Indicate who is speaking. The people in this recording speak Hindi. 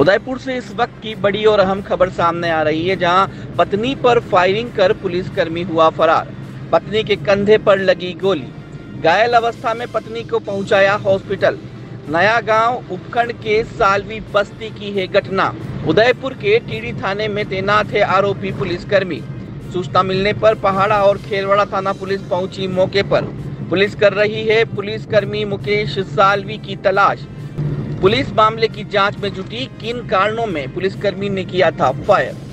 Speaker 1: उदयपुर से इस वक्त की बड़ी और अहम खबर सामने आ रही है, जहाँ पत्नी पर फायरिंग कर पुलिसकर्मी हुआ फरार। पत्नी के कंधे पर लगी गोली। घायल अवस्था में पत्नी को पहुँचाया हॉस्पिटल। नया गाँव उपखंड के सालवी बस्ती की है घटना। उदयपुर के टीडी थाने में तैनात है आरोपी पुलिसकर्मी। सूचना मिलने पर पहाड़ा और खेलवाड़ा थाना पुलिस पहुँची मौके पर। पुलिस कर रही है पुलिसकर्मी मुकेश सालवी की तलाश। पुलिस मामले की जाँच में जुटी किन कारणों में पुलिसकर्मी ने किया था फायर?